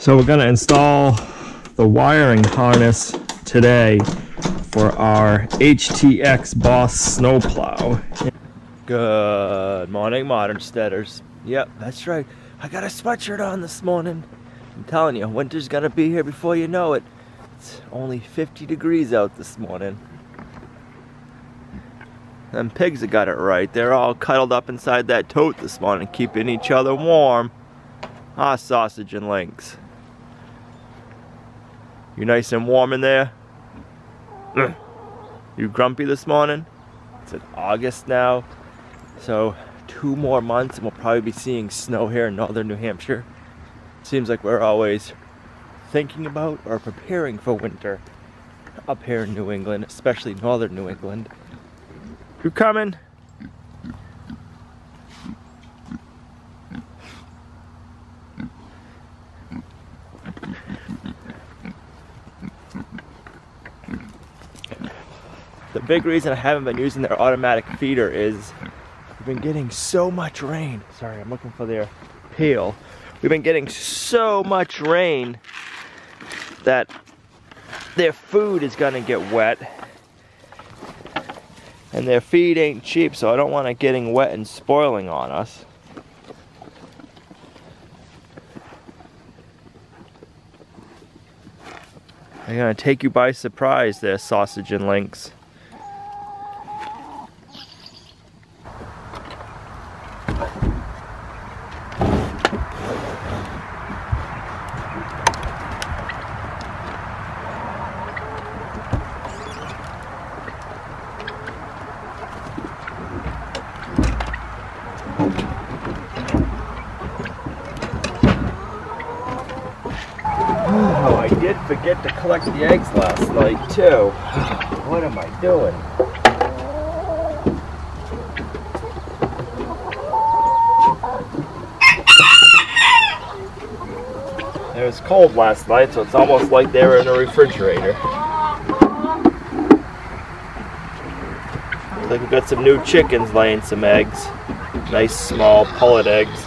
So we're gonna install the wiring harness today for our HTX Boss snowplow. Good morning, modern steaders. Yep, that's right. I got a sweatshirt on this morning. I'm telling you, winter's gonna be here before you know it. It's only 50 degrees out this morning. Them pigs have got it right. They're all cuddled up inside that tote this morning, keeping each other warm. Ah, sausage and links. You nice and warm in there? Mm. You grumpy this morning? It's in August now, so two more months and we'll probably be seeing snow here in northern New Hampshire. Seems like we're always thinking about or preparing for winter up here in New England, especially northern New England. You coming? Big reason I haven't been using their automatic feeder is we've been getting so much rain. Sorry, I'm looking for their peel. We've been getting so much rain that their food is gonna get wet. And their feed ain't cheap, so I don't want it getting wet and spoiling on us. I'm gonna take you by surprise, there, sausage and links. Oh, I did forget to collect the eggs last night too. What am I doing? It was cold last night, so it's almost like they were in a refrigerator. Looks like we've got some new chickens laying some eggs. Nice small pullet eggs.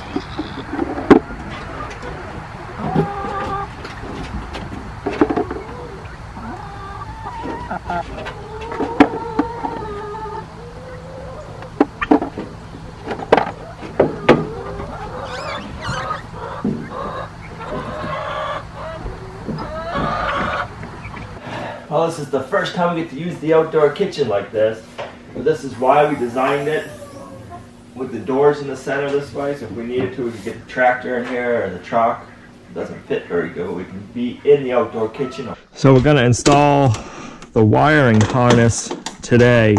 Well, this is the first time we get to use the outdoor kitchen like this. But this is why we designed it with the doors in the center this way. So if we needed to, we could get the tractor in here or the truck. It doesn't fit very good. We can be in the outdoor kitchen. So we're gonna install the wiring harness today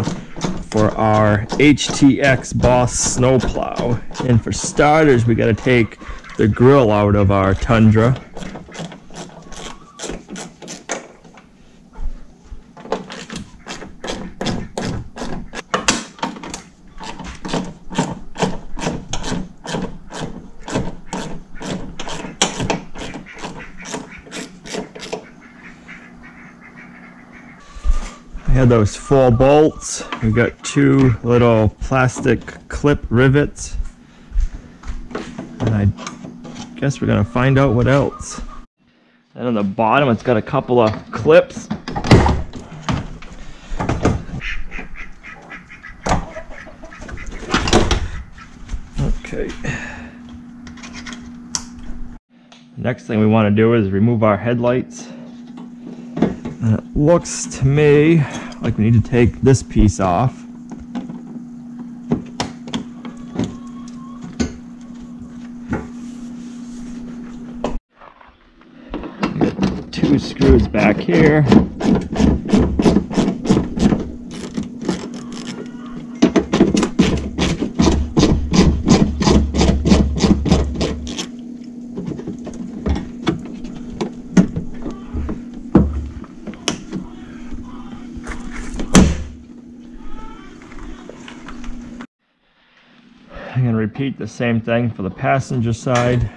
for our HTX Boss snowplow. And for starters, we gotta take the grill out of our Tundra. Those four bolts. We've got two little plastic clip rivets. And I guess we're gonna find out what else. And on the bottom, it's got a couple of clips. Okay. Next thing we want to do is remove our headlights. And it looks to me like we need to take this piece off. Got Two screws back here. The same thing for the passenger side.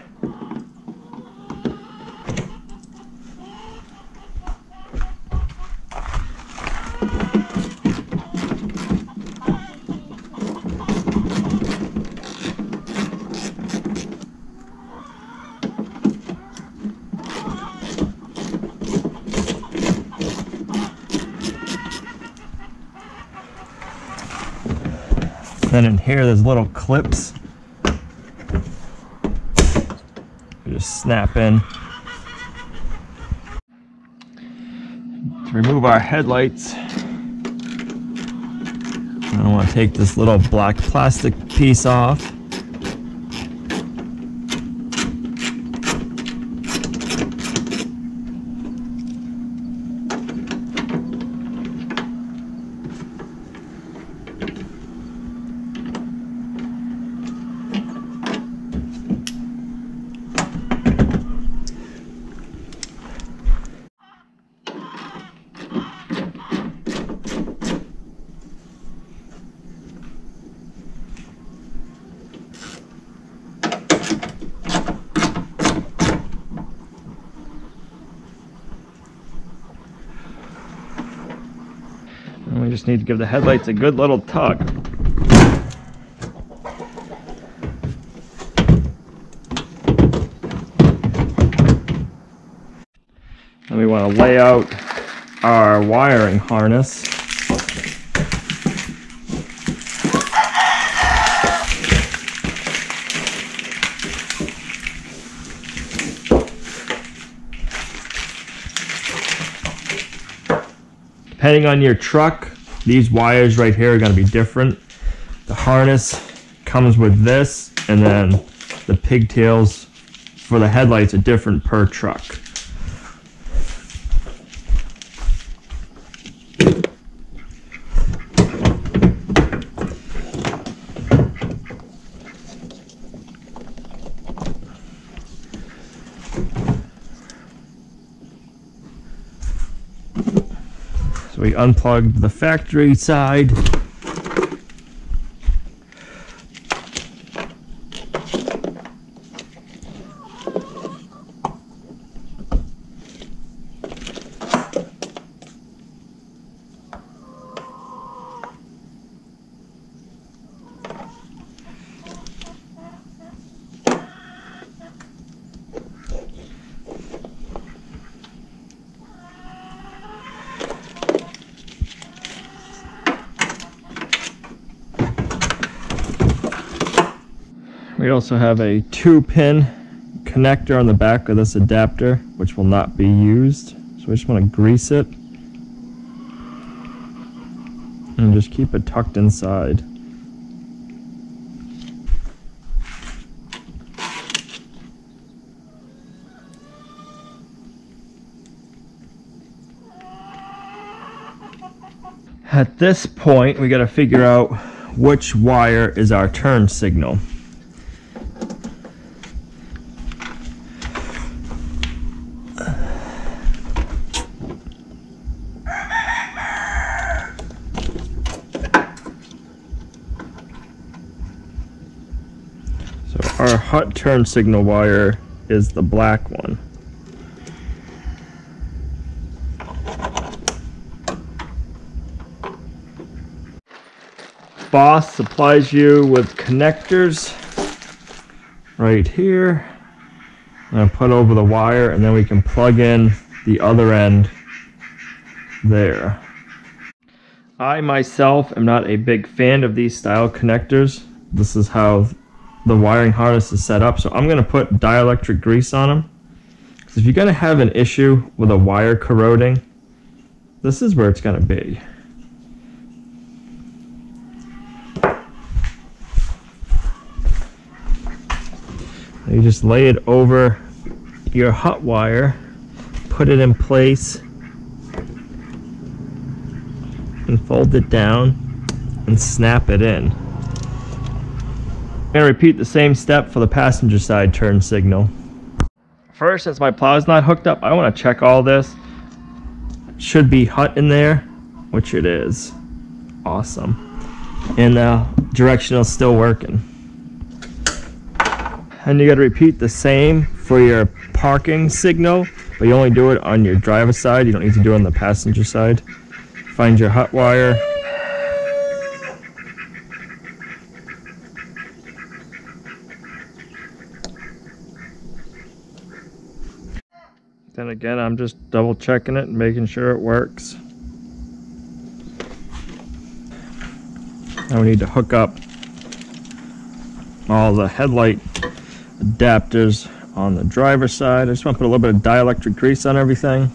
Then in here, there's little clips snap in. To remove our headlights, I want to take this little black plastic piece off. Give the headlights a good little tug. And we want to lay out our wiring harness. Depending on your truck, these wires right here are going to be different. The harness comes with this, and then the pigtails for the headlights are different per truck. Unplugged the factory side. We also have a two pin connector on the back of this adapter, which will not be used. So we just want to grease it and just keep it tucked inside. At this point, we got to figure out which wire is our turn signal. So our hot turn signal wire is the black one. Boss supplies you with connectors right here. I'm gonna put over the wire and then we can plug in the other end there. I myself am not a big fan of these style connectors. This is how the wiring harness is set up. So I'm gonna put dielectric grease on them. Because if you're gonna have an issue with a wire corroding, this is where it's gonna be. You just lay it over your hot wire, put it in place, and fold it down and snap it in. I'm going to repeat the same step for the passenger side turn signal. First, since my plow is not hooked up, I want to check all this. Should be hot in there, which it is. Awesome. And the directional is still working. And you got to repeat the same for your parking signal, but you only do it on your driver side. You don't need to do it on the passenger side. Find your hot wire. Again, I'm just double checking it and making sure it works. Now we need to hook up all the headlight adapters on the driver's side. I just want to put a little bit of dielectric grease on everything.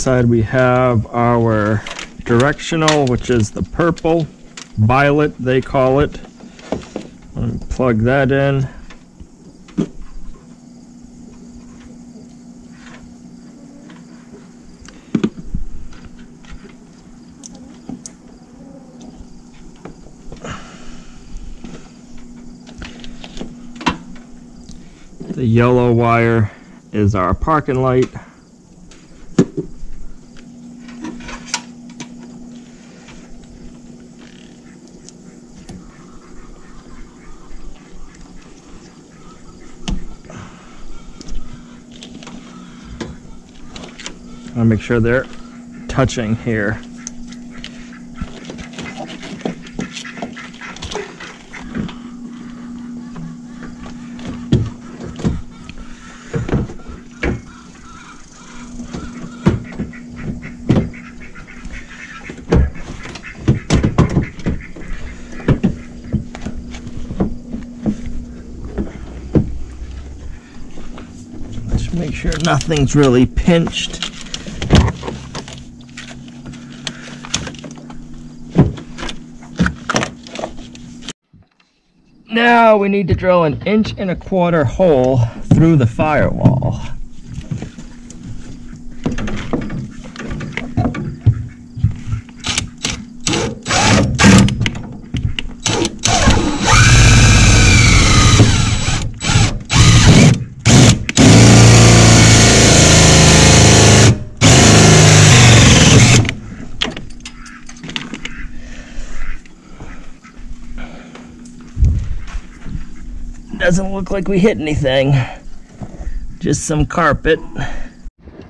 Side we have our directional, which is the purple, violet they call it. Plug that in. The yellow wire is our parking light. I make sure they're touching here. Make sure nothing's really pinched. Now we need to drill an inch and a quarter hole through the firewall. Doesn't look like we hit anything. Just some carpet.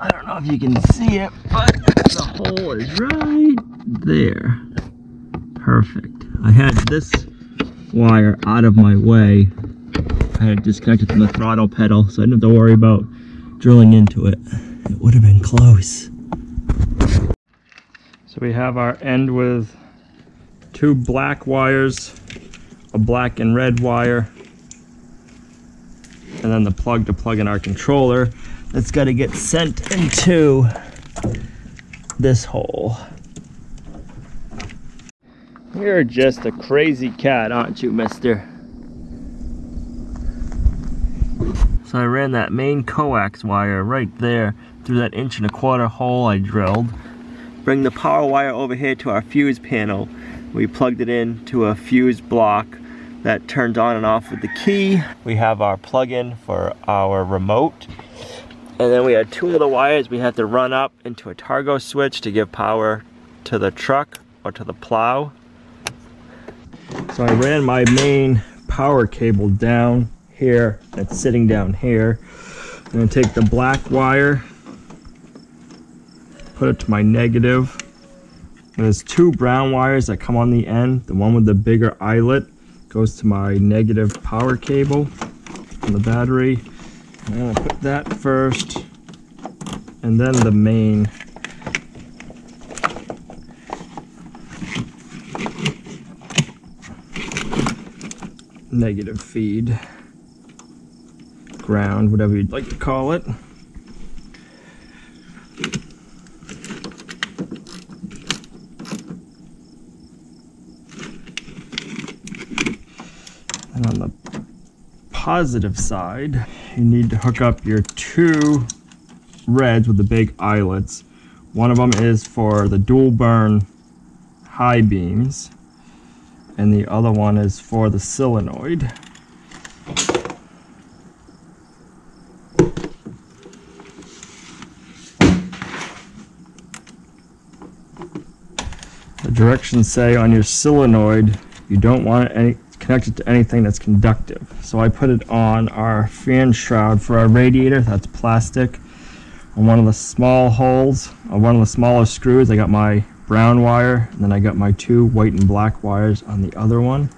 I don't know if you can see it, but the hole is right there. Perfect. I had this wire out of my way. I had it disconnected from the throttle pedal, so I didn't have to worry about drilling into it. It would have been close. So we have our end with two black wires, a black and red wire, and then the plug to plug in our controller that's got to get sent into this hole. You're just a crazy cat, aren't you, mister? So I ran that main coax wire right there through that inch and a quarter hole I drilled. Bring the power wire over here to our fuse panel. We plugged it in to a fuse block that turns on and off with the key. We have our plug-in for our remote. And then we had two other wires we had to run up into a toggle switch to give power to the truck or to the plow. So I ran my main power cable down here. It's sitting down here. I'm gonna take the black wire, put it to my negative. And there's two brown wires that come on the end. The one with the bigger eyelet goes to my negative power cable on the battery. And I'm gonna put that first, and then the main. Negative feed, ground, whatever you'd like to call it. And on the positive side, you need to hook up your two reds with the big eyelets. One of them is for the dual burn high beams, and the other one is for the solenoid. The directions say on your solenoid, you don't want any connect it to anything that's conductive. So I put it on our fan shroud for our radiator, that's plastic. On one of the small holes, on one of the smaller screws, I got my brown wire, and then I got my two white and black wires on the other one.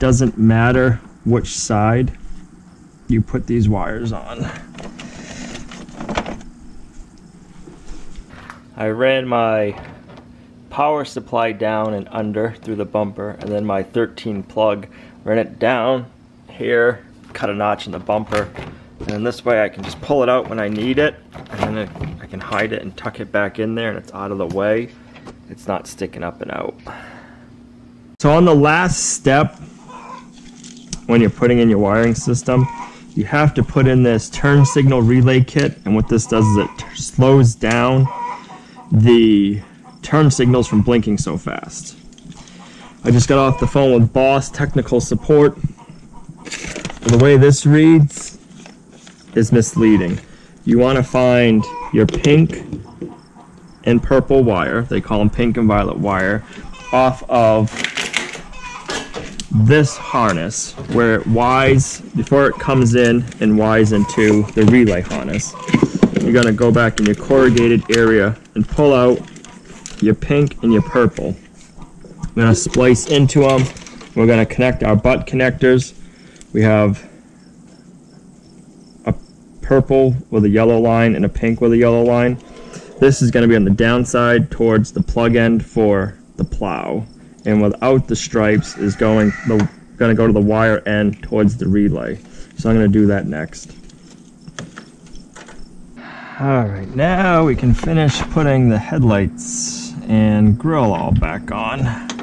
Doesn't matter which side you put these wires on. I ran my power supply down and under through the bumper and then my 13 plug ran it down here cut a notch in the bumper and then this way I can just pull it out when I need it and then I can hide it and tuck it back in there and it's out of the way. It's not sticking up and out. So on the last step when you're putting in your wiring system you have to put in this turn signal relay kit and what this does is it slows down the turn signals from blinking so fast. I just got off the phone with Boss Technical Support. The way this reads is misleading. You want to find your pink and purple wire, they call them pink and violet wire, off of this harness where it wires, before it comes in and wires into the relay harness. You're going to go back in your corrugated area and pull out your pink and your purple. I'm to splice into them. We're going to connect our butt connectors. We have a purple with a yellow line and a pink with a yellow line. This is going to be on the downside towards the plug end for the plow. And without the stripes is going the to go to the wire end towards the relay. So I'm going to do that next. Alright, now we can finish putting the headlights and grill all back on.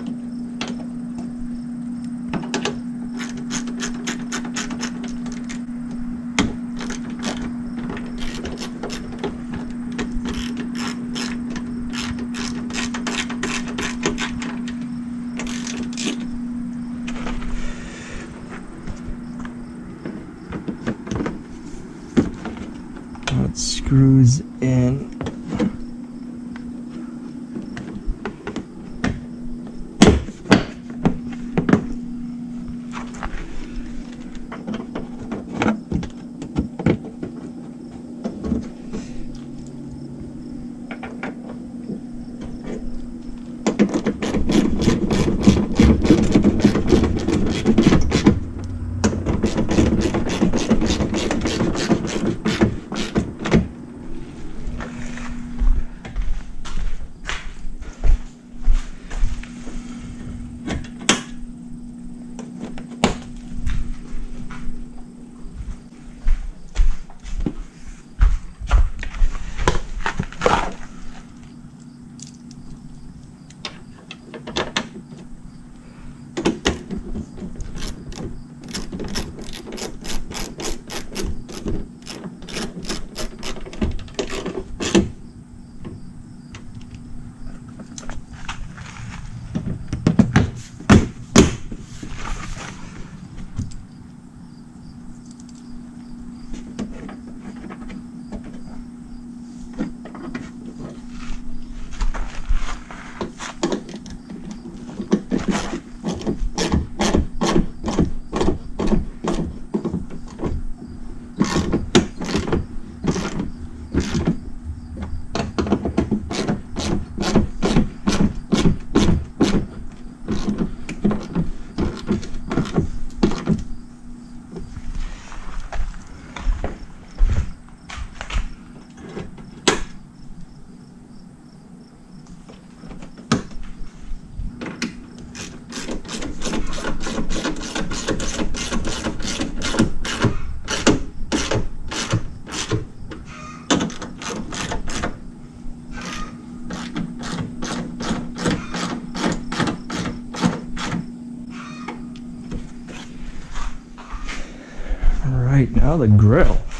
Right now, the grill.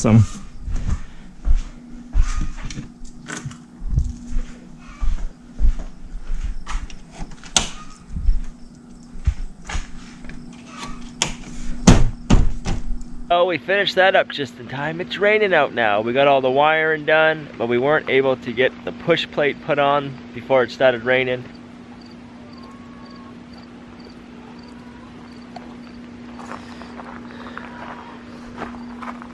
Awesome. Oh, we finished that up just in time. It's raining out now. We got all the wiring done, but we weren't able to get the push plate put on before it started raining.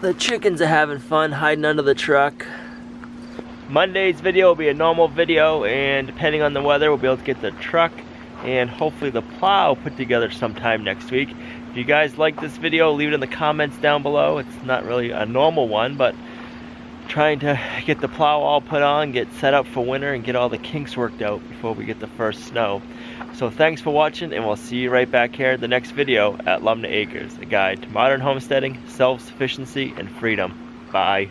The chickens are having fun hiding under the truck. Monday's video will be a normal video and depending on the weather we'll be able to get the truck and hopefully the plow put together sometime next week. If you guys like this video, leave it in the comments down below. It's not really a normal one, but trying to get the plow all put on, get set up for winter, and get all the kinks worked out before we get the first snow. So thanks for watching, and we'll see you right back here in the next video at Lumnah Acres, a guide to modern homesteading, self-sufficiency, and freedom. Bye.